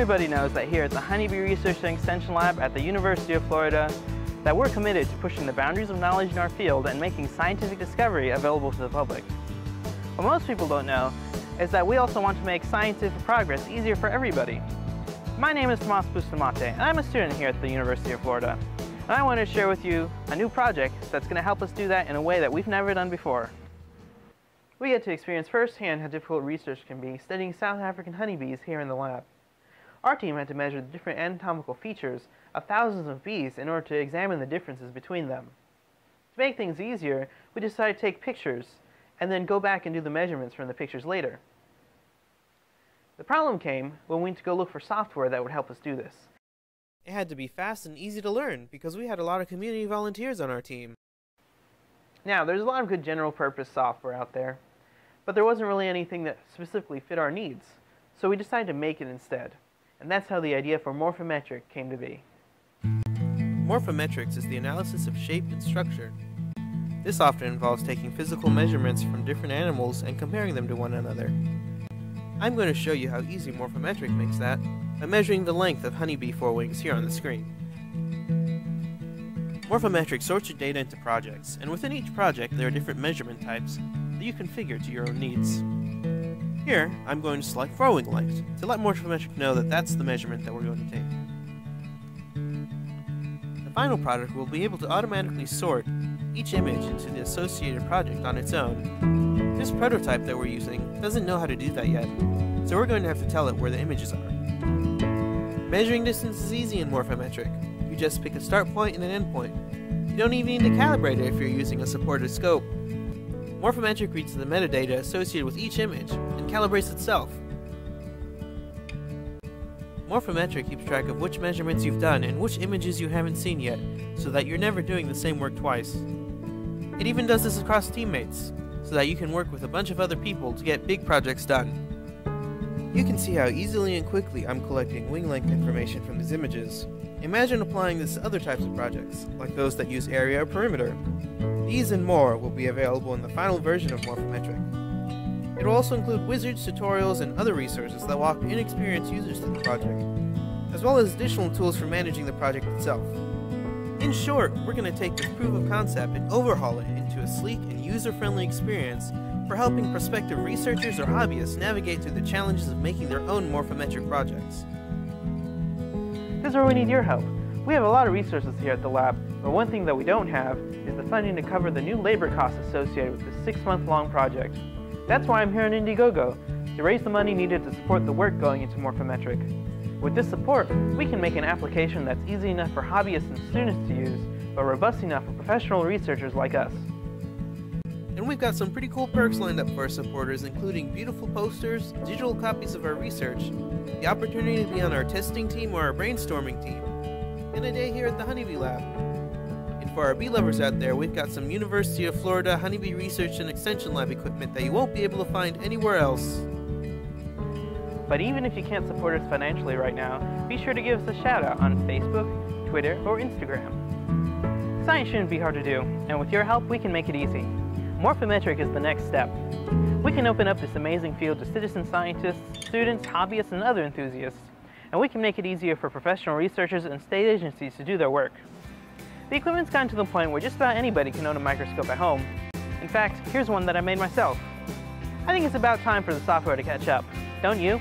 Everybody knows that here at the Honeybee Research and Extension Lab at the University of Florida, that we're committed to pushing the boundaries of knowledge in our field and making scientific discovery available to the public. What most people don't know is that we also want to make scientific progress easier for everybody. My name is Tomas Bustamante, and I'm a student here at the University of Florida. And I want to share with you a new project that's going to help us do that in a way that we've never done before. We get to experience firsthand how difficult research can be studying South African honeybees here in the lab. Our team had to measure the different anatomical features of thousands of bees in order to examine the differences between them. To make things easier, we decided to take pictures and then go back and do the measurements from the pictures later. The problem came when we went to go look for software that would help us do this. It had to be fast and easy to learn because we had a lot of community volunteers on our team. Now, there's a lot of good general purpose software out there, but there wasn't really anything that specifically fit our needs, so we decided to make it instead. And that's how the idea for Morphometric came to be. Morphometrics is the analysis of shape and structure. This often involves taking physical measurements from different animals and comparing them to one another. I'm going to show you how easy Morphometric makes that by measuring the length of honeybee forewings here on the screen. Morphometric sorts your data into projects, and within each project there are different measurement types that you configure to your own needs. Here, I'm going to select forewing length to let Morphometric know that that's the measurement that we're going to take. The final product will be able to automatically sort each image into the associated project on its own. This prototype that we're using doesn't know how to do that yet, so we're going to have to tell it where the images are. Measuring distance is easy in Morphometric. You just pick a start point and an end point. You don't even need to calibrate it if you're using a supported scope. Morphometric reads the metadata associated with each image and calibrates itself. Morphometric keeps track of which measurements you've done and which images you haven't seen yet, so that you're never doing the same work twice. It even does this across teammates, so that you can work with a bunch of other people to get big projects done. You can see how easily and quickly I'm collecting wing length information from these images. Imagine applying this to other types of projects, like those that use area or perimeter. These and more will be available in the final version of Morphometric. It will also include wizards, tutorials, and other resources that walk inexperienced users through the project, as well as additional tools for managing the project itself. In short, we're going to take this proof of concept and overhaul it into a sleek and user-friendly experience for helping prospective researchers or hobbyists navigate through the challenges of making their own morphometric projects. This is where we need your help. We have a lot of resources here at the lab, but one thing that we don't have is the funding to cover the new labor costs associated with this six-month-long project. That's why I'm here in Indiegogo, to raise the money needed to support the work going into Morphometric. With this support, we can make an application that's easy enough for hobbyists and students to use, but robust enough for professional researchers like us. And we've got some pretty cool perks lined up for our supporters, including beautiful posters, digital copies of our research, the opportunity to be on our testing team or our brainstorming team, and a day here at the Honeybee Lab. And for our bee lovers out there, we've got some University of Florida Honeybee Research and Extension Lab equipment that you won't be able to find anywhere else. But even if you can't support us financially right now, be sure to give us a shout out on Facebook, Twitter, or Instagram. Science shouldn't be hard to do, and with your help, we can make it easy. Morphometric is the next step. We can open up this amazing field to citizen scientists, students, hobbyists, and other enthusiasts, and we can make it easier for professional researchers and state agencies to do their work. The equipment's gotten to the point where just about anybody can own a microscope at home. In fact, here's one that I made myself. I think it's about time for the software to catch up, don't you?